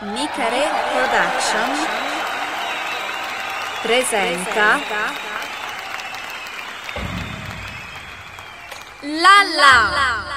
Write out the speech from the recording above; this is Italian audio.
Nicare Production presenta Lalla